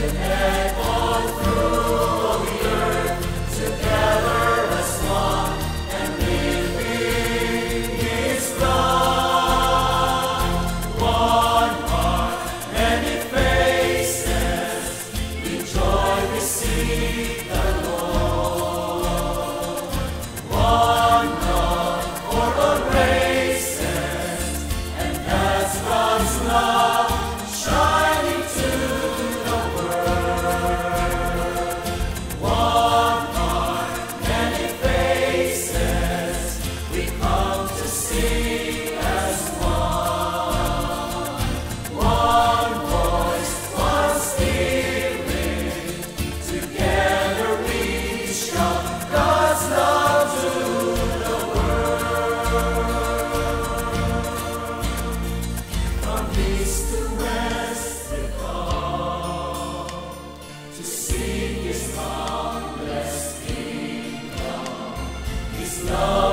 to No.